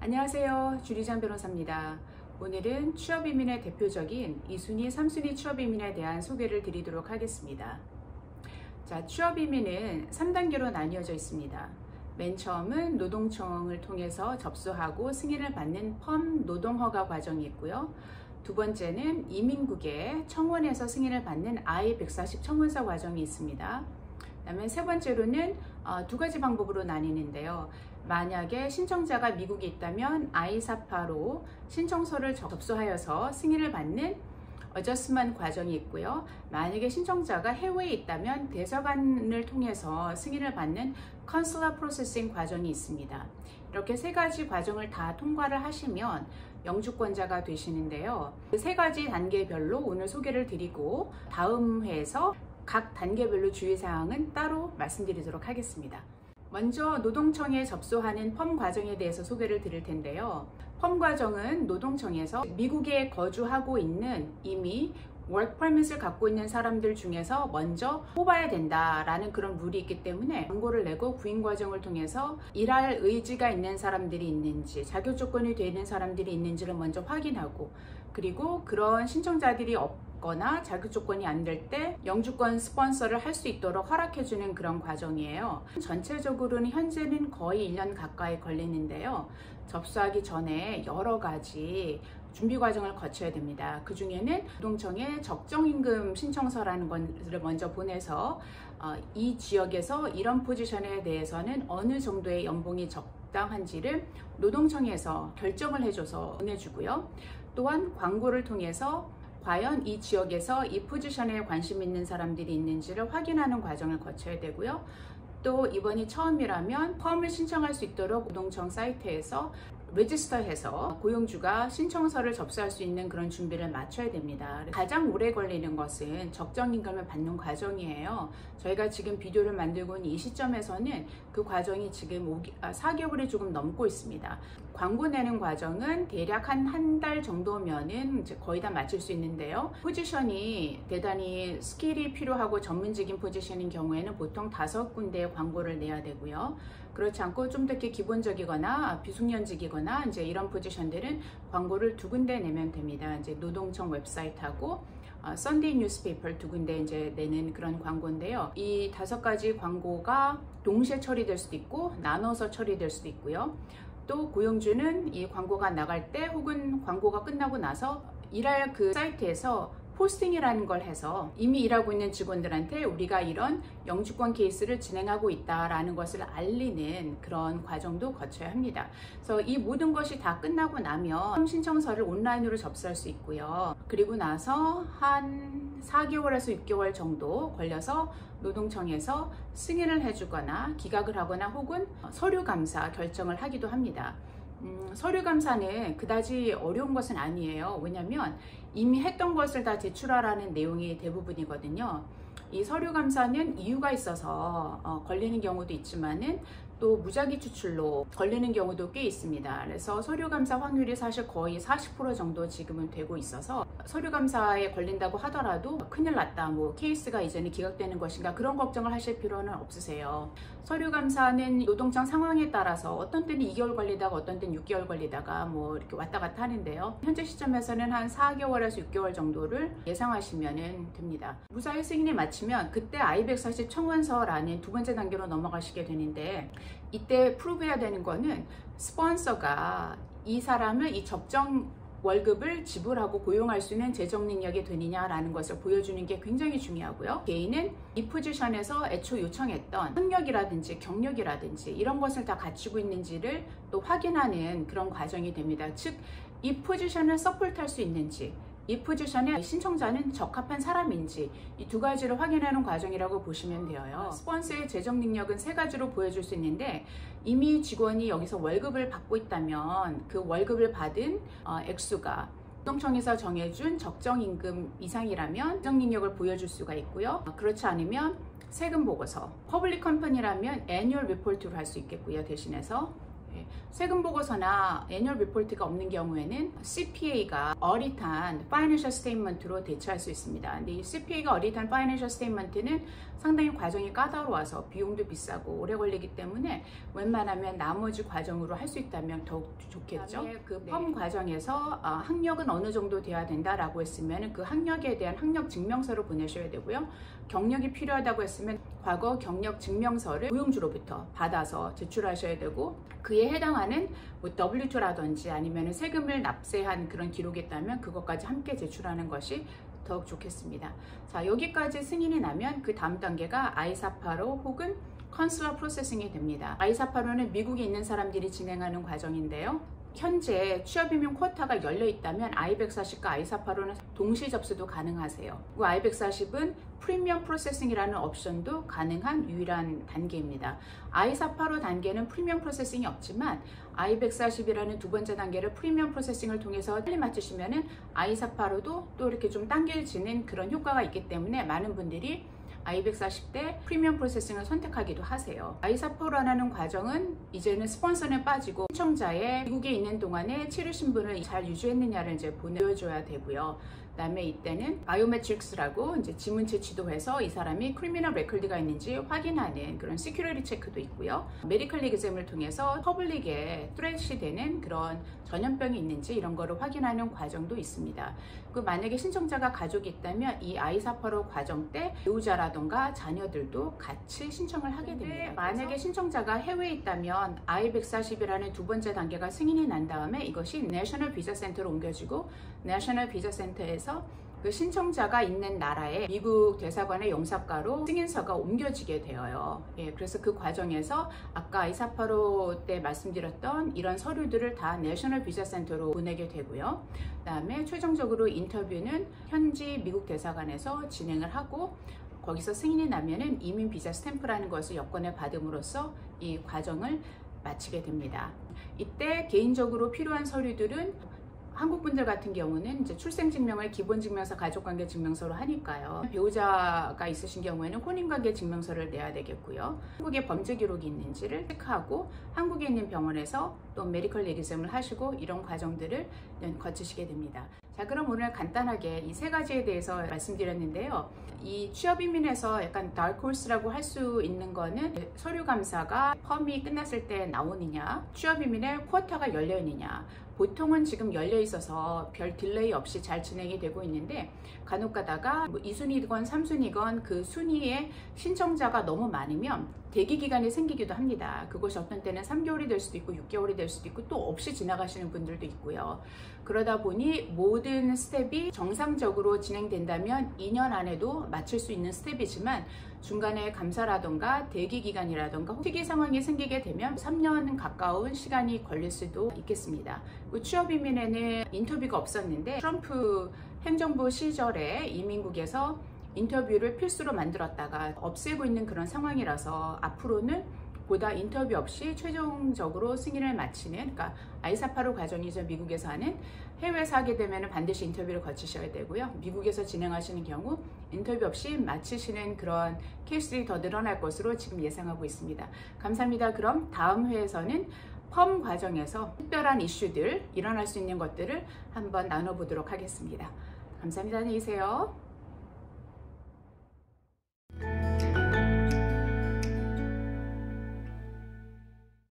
안녕하세요. 주리장 변호사입니다. 오늘은 취업이민의 대표적인 2순위, 3순위 취업이민에 대한 소개를 드리도록 하겠습니다. 자, 취업 이민은 3단계로 나뉘어져 있습니다. 맨 처음은 노동청을 통해서 접수하고 승인을 받는 펌 노동허가 과정이 있고요. 두 번째는 이민국의 청원에서 승인을 받는 I-140 청원서 과정이 있습니다. 그다음에 세 번째로는 어, 두 가지 방법으로 나뉘는데요. 만약에 신청자가 미국에 있다면 아이사파로 신청서를 접수하여서 승인을 받는 어저스만 과정이 있고요. 만약에 신청자가 해외에 있다면 대사관을 통해서 승인을 받는 컨슬라 프로세싱 과정이 있습니다. 이렇게 세 가지 과정을 다 통과를 하시면 영주권자가 되시는데요. 그 세 가지 단계별로 오늘 소개를 드리고 다음 회에서 각 단계별로 주의사항은 따로 말씀드리도록 하겠습니다. 먼저 노동청에 접수하는 펌 과정에 대해서 소개를 드릴 텐데요. 펌 과정은 노동청에서 미국에 거주하고 있는 이미 워크 퍼밋을 갖고 있는 사람들 중에서 먼저 뽑아야 된다라는 그런 룰이 있기 때문에 광고를 내고 구인 과정을 통해서 일할 의지가 있는 사람들이 있는지 자격 조건이 되는 사람들이 있는지를 먼저 확인하고 그리고 그런 신청자들이 없 거나 자격 조건이 안 될 때 영주권 스폰서를 할 수 있도록 허락해주는 그런 과정이에요. 전체적으로는 현재는 거의 1년 가까이 걸리는데요. 접수하기 전에 여러 가지 준비 과정을 거쳐야 됩니다. 그 중에는 노동청에 적정임금 신청서라는 것을 먼저 보내서 어, 이 지역에서 이런 포지션에 대해서는 어느 정도의 연봉이 적당한지를 노동청에서 결정을 해줘서 보내주고요. 또한 광고를 통해서 과연 이 지역에서 이 포지션에 관심 있는 사람들이 있는지를 확인하는 과정을 거쳐야 되고요. 또 이번이 처음이라면 펌을 신청할 수 있도록 노동청 사이트에서 레지스터해서 고용주가 신청서를 접수할 수 있는 그런 준비를 마쳐야 됩니다. 가장 오래 걸리는 것은 적정임금을 받는 과정이에요. 저희가 지금 비디오를 만들고 있는 이 시점에서는 그 과정이 지금 4개월이 아, 조금 넘고 있습니다. 광고 내는 과정은 대략 한 한 달 정도면은 거의 다 마칠 수 있는데요. 포지션이 대단히 스킬이 필요하고 전문적인 포지션인 경우에는 보통 다섯 군데의 광고를 내야 되고요. 그렇지 않고 좀더 기본적이거나 비숙련직이거나 이제 이런 포지션들은 광고를 두 군데 내면 됩니다. 이제 노동청 웹사이트하고 어, Sunday newspaper 두 군데 이제 내는 그런 광고인데요. 이 다섯 가지 광고가 동시에 처리될 수도 있고 나눠서 처리될 수도 있고요. 또 고용주는 이 광고가 나갈 때 혹은 광고가 끝나고 나서 일할 그 사이트에서 포스팅이라는 걸 해서 이미 일하고 있는 직원들한테 우리가 이런 영주권 케이스를 진행하고 있다라는 것을 알리는 그런 과정도 거쳐야 합니다. 그래서 이 모든 것이 다 끝나고 나면 신청서를 온라인으로 접수할 수 있고요. 그리고 나서 한 4개월에서 6개월 정도 걸려서 노동청에서 승인을 해주거나 기각을 하거나 혹은 서류 감사 결정을 하기도 합니다. 음, 서류 감사는 그다지 어려운 것은 아니에요. 왜냐하면 이미 했던 것을 다 제출하라는 내용이 대부분이거든요. 이 서류 감사는 이유가 있어서 어, 걸리는 경우도 있지만은 또 무작위 추출로 걸리는 경우도 꽤 있습니다. 그래서 서류 감사 확률이 사실 거의 40% 정도 지금은 되고 있어서 서류 감사에 걸린다고 하더라도 큰일 났다. 뭐 케이스가 이제는 기각되는 것인가 그런 걱정을 하실 필요는 없으세요. 서류 감사는 노동청 상황에 따라서 어떤 때는 2개월 걸리다가 어떤 때는 6개월 걸리다가 뭐 이렇게 왔다 갔다 하는데요. 현재 시점에서는 한 4개월에서 6개월 정도를 예상하시면 됩니다. 무사히 승인이 마치면 그때 I140 청원서라는 두 번째 단계로 넘어가시게 되는데 이때 프로브해야 되는 거는 스폰서가 이 사람을 이 적정 월급을 지불하고 고용할 수 있는 재정 능력이 되느냐라는 것을 보여주는 게 굉장히 중요하고요. 개인은 이 포지션에서 애초 요청했던 능력이라든지 경력이라든지 이런 것을 다 갖추고 있는지를 또 확인하는 그런 과정이 됩니다. 즉, 이 포지션을 support할 수 있는지 이 포지션에 신청자는 적합한 사람인지 이 두 가지를 확인하는 과정이라고 보시면 되어요. 스폰서의 재정 능력은 세 가지로 보여줄 수 있는데 이미 직원이 여기서 월급을 받고 있다면 그 월급을 받은 어, 액수가 노동청에서 정해준 적정 임금 이상이라면 재정 능력을 보여줄 수가 있고요. 그렇지 않으면 세금 보고서, public company라면 annual report로 할 수 있겠고요. 대신해서 예, 세금 보고서나 annual report가 없는 경우에는 CPA가 audit한 financial statement로 대체할 수 있습니다. 근데 이 CPA가 audit한 financial statement는 상당히 과정이 까다로워서 비용도 비싸고 오래 걸리기 때문에 웬만하면 나머지 과정으로 할 수 있다면 더욱 좋겠죠. 그펌 네. 과정에서 어, 학력은 어느 정도 돼야 된다라고 했으면 그 학력에 대한 학력 증명서를 보내셔야 되고요. 경력이 필요하다고 했으면 과거 경력 증명서를 고용주로부터 받아서 제출하셔야 되고 그에 해당하는 뭐 W2라든지 아니면 세금을 납세한 그런 기록이 있다면 그것까지 함께 제출하는 것이 더욱 좋겠습니다. 자, 여기까지 승인이 나면 그 다음 단계가 I사팔오 혹은 consular processing이 됩니다. I사팔오는 미국에 있는 사람들이 진행하는 과정인데요. 현재 취업이민 쿼터가 열려 있다면 i140과 i485는 동시 접수도 가능하세요. 그 i140은 premium processing이라는 옵션도 가능한 유일한 단계입니다. i485 단계는 premium processing이 없지만 i140이라는 두 번째 단계를 premium processing을 통해서 빨리 맞추시면 은 i485도 또 이렇게 좀 당겨지는 그런 효과가 있기 때문에 많은 분들이 i140대 프리미엄 프로세싱을 선택하기도 하세요. i485라는 과정은 이제는 스폰서는 빠지고 신청자의 미국에 있는 동안에 체류 신분을 잘 유지했느냐를 이제 보여줘야 되고요. 그다음에 이때는 biometrics라고 이제 지문 채취도 해서 이 사람이 criminal record가 있는지 확인하는 그런 security check도 있고요. medical exam을 통해서 public에 threat이 되는 그런 전염병이 있는지 이런 거를 확인하는 과정도 있습니다. 그 만약에 신청자가 가족이 있다면 이 I사팔오 과정 때 배우자라던가 자녀들도 같이 신청을 하게 됩니다. 만약에 신청자가 해외에 있다면 I140이라는 두 번째 단계가 승인이 난 다음에 이것이 National Visa Center로 옮겨지고 National Visa Center에서 그 신청자가 있는 나라의 미국 대사관의 영사과로 승인서가 옮겨지게 되어요. 예, 그래서 그 과정에서 아까 I사팔오 때 말씀드렸던 이런 서류들을 다 National Visa Center로 보내게 되고요. 그다음에 최종적으로 인터뷰는 현지 미국 대사관에서 진행을 하고 거기서 승인이 나면은 이민 비자 스탬프라는 것을 여권에 받음으로써 이 과정을 마치게 됩니다. 이때 개인적으로 필요한 서류들은 한국 분들 같은 경우는 이제 출생증명을 기본증명서, 가족관계증명서로 하니까요. 배우자가 있으신 경우에는 혼인관계증명서를 내야 되겠고요. 한국에 범죄 기록이 있는지를 체크하고 한국에 있는 병원에서 또 medical exam을 하시고 이런 과정들을 거치시게 됩니다. 자 그럼 오늘 간단하게 이 세 가지에 대해서 말씀드렸는데요. 이 취업이민에서 약간 다크호스라고 할 수 있는 거는 서류 감사가 PERM이 끝났을 때 나오느냐 취업이민의 쿼터가 열려 있느냐 보통은 지금 열려 있어서 별 delay 없이 잘 진행이 되고 있는데 간혹 가다가 뭐 2순위건 3순위건 그 순위에 신청자가 너무 많으면 대기 기간이 생기기도 합니다. 그것이 어떤 때는 3개월이 될 수도 있고 6개월이 될 수도 있고 또 없이 지나가시는 분들도 있고요. 그러다 보니 모든 step이 정상적으로 진행된다면 2년 안에도 마칠 수 있는 step이지만 중간에 감사라던가 대기 기간이라던가 특이 상황이 생기게 되면 3년 가까운 시간이 걸릴 수도 있겠습니다. 그 취업 이민에는 인터뷰가 없었는데 트럼프 행정부 시절에 이민국에서 인터뷰를 필수로 만들었다가 없애고 있는 그런 상황이라서 앞으로는 보다 인터뷰 없이 최종적으로 승인을 마치는 그러니까 아이사파로 과정이죠 미국에서 하는 해외에서 하게 되면 반드시 인터뷰를 거치셔야 되고요. 미국에서 진행하시는 경우 인터뷰 없이 마치시는 그런 케이스들이 더 늘어날 것으로 지금 예상하고 있습니다. 감사합니다. 그럼 다음 회에서는 펌 과정에서 특별한 이슈들 일어날 수 있는 것들을 한번 나눠보도록 하겠습니다. 감사합니다. 안녕히 계세요